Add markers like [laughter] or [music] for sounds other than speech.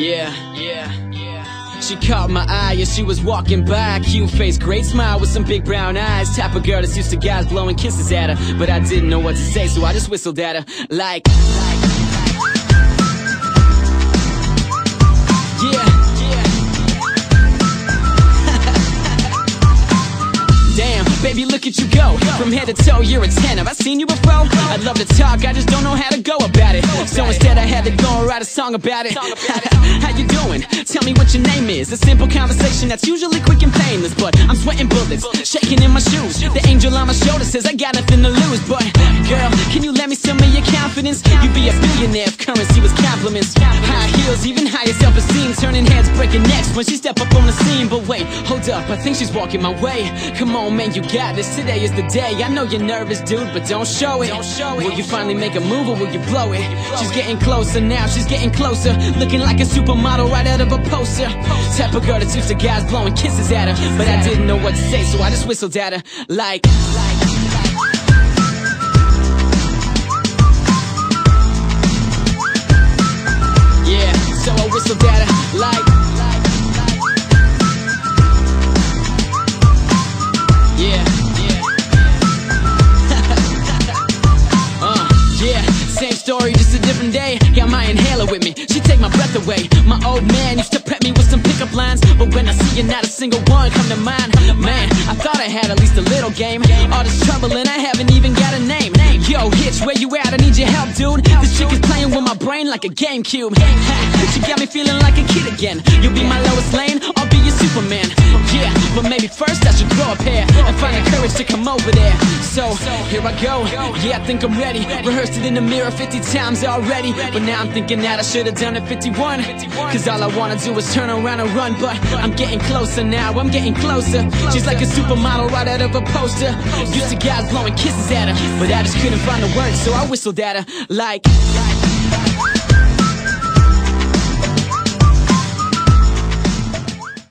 Yeah, yeah, yeah. She caught my eye as she was walking by. Cute face, great smile with some big brown eyes. Type of girl that's used to guys blowing kisses at her. But I didn't know what to say, so I just whistled at her. Like, yeah, yeah. [laughs] Damn, baby, look at you go. From head to toe, you're a 10. Have I seen you before? I'd love to talk, I just don't know how to go about. So instead, I had to go and write a song about it. how you doing? Tell me what your name is. A simple conversation that's usually quick and painless. But I'm sweating bullets, shaking in my shoes. The angel on my shoulder says I got nothing to lose. But girl, can you let me some of your confidence? You'd be a billionaire if currency was compliments. High heels, even higher self-esteem. Turning heads, breaking necks when she step up on the scene. But wait, hold up, I think she's walking my way. Come on, man, you got this. Today is the day. I know you're nervous, dude, but don't show it. don't show Will you finally make a move or will you blow it? She's getting closer now, she's getting closer. Looking like a supermodel right out of a poster. Type of girl that used to guys blowing kisses at her. But I didn't know what to say, so I just whistled at her. Like, yeah, so I whistled at her. Like. [laughs] Uh, yeah, same story, just a different day. Got my inhaler with me, she take my breath away. My old man used to you, not a single one come to mind. Man, I thought I had at least a little game. All this trouble and I haven't even got a name. Yo, Hitch, where you at? I need your help, dude. This chick is playing with my brain like a GameCube. She got me feeling like a kid again. You'll be my Lois Lane, I'll be your Superman. Yeah, but maybe first I should grow up here and find the courage to come over there. So, here I go. Yeah, I think I'm ready. Rehearsed it in the mirror 50 times already. But now I'm thinking that I should have done it 51. Cause all I wanna do is turn around and run. But I'm getting closer now, I'm getting closer. She's like a supermodel right out of a poster. Used to guys blowing kisses at her. But I just couldn't find the words, so I whistled at her. Like,